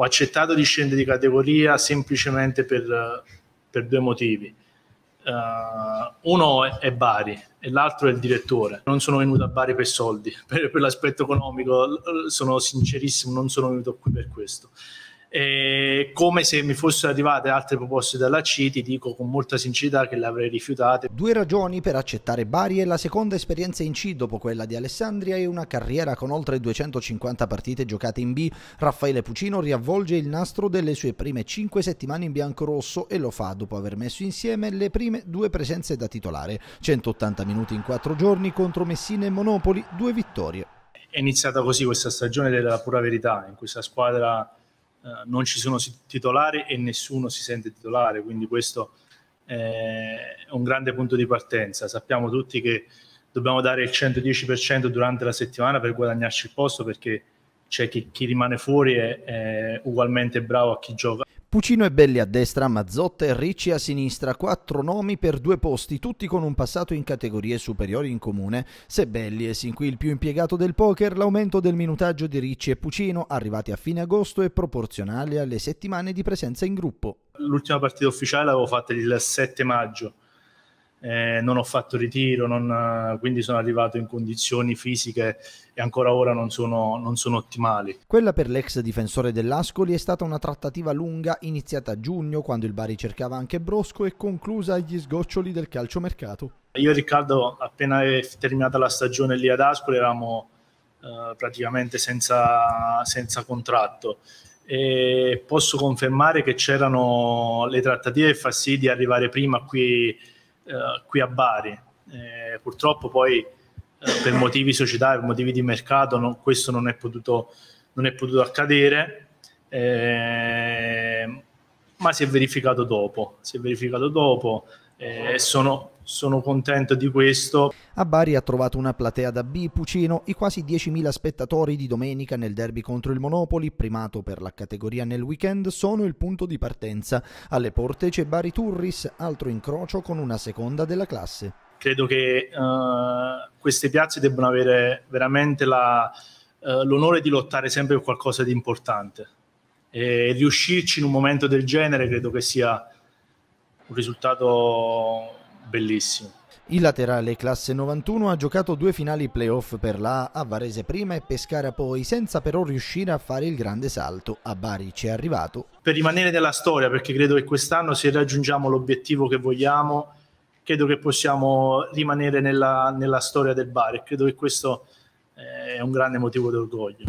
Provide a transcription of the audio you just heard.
ho accettato di scendere di categoria semplicemente per, per due motivi. Uh, uno è Bari e l'altro è il direttore. Non sono venuto a Bari per soldi, per, per l'aspetto economico, sono sincerissimo, non sono venuto qui per questo. E come se mi fossero arrivate altre proposte dalla C, ti dico con molta sincerità che le avrei rifiutate. Due ragioni per accettare Bari e la seconda esperienza in C dopo quella di Alessandria e una carriera con oltre 250 partite giocate in B. Raffaele Pucino riavvolge il nastro delle sue prime 5 settimane in bianco-rosso e lo fa dopo aver messo insieme le prime due presenze da titolare. 180 minuti in 4 giorni contro Messina e Monopoli, due vittorie. È iniziata così questa stagione della pura verità, in questa squadra eh, non ci sono titolari e nessuno si sente titolare, quindi questo è un grande punto di partenza. Sappiamo tutti che dobbiamo dare il 110% durante la settimana per guadagnarci il posto perché c'è chi, chi rimane fuori è, è ugualmente bravo a chi gioca. Pucino e Belli a destra, Mazzotta e Ricci a sinistra, quattro nomi per due posti, tutti con un passato in categorie superiori in comune. Se Belli è sin qui il più impiegato del poker, l'aumento del minutaggio di Ricci e Pucino, arrivati a fine agosto, è proporzionale alle settimane di presenza in gruppo. L'ultima partita ufficiale l'avevo fatta il 7 maggio, eh, non ho fatto ritiro, non, quindi sono arrivato in condizioni fisiche e ancora ora non sono, non sono, ottimali. Quella per l'ex difensore dell'Ascoli è stata una trattativa lunga iniziata a giugno quando il Bari cercava anche Brosco e conclusa agli sgoccioli del calciomercato. Io e Riccardo appena è terminata la stagione lì ad Ascoli eravamo eh, praticamente senza, senza contratto e posso confermare che c'erano le trattative e far sì di arrivare prima qui eh, qui a Bari. Eh, purtroppo poi eh, per motivi societari, per motivi di mercato, no, questo non è potuto, non è potuto accadere, eh, ma si è verificato dopo. Si è verificato dopo sono, sono contento di questo. A Bari ha trovato una platea da B Pucino, i quasi 10.000 spettatori di domenica nel derby contro il Monopoli, primato per la categoria nel weekend, sono il punto di partenza. Alle porte c'è Bari Turris, altro incrocio con una seconda della classe. Credo che uh, queste piazze debbano avere veramente la, uh, l'onore di lottare sempre per qualcosa di importante e riuscirci in un momento del genere credo che sia un risultato bellissimo. Il laterale classe 91 ha giocato due finali playoff per la a Varese prima e Pescara poi, senza però riuscire a fare il grande salto. A Bari ci è arrivato. Per rimanere nella storia, perché credo che quest'anno se raggiungiamo l'obiettivo che vogliamo, credo che possiamo rimanere nella, nella storia del Bari. Credo che questo è un grande motivo d'orgoglio.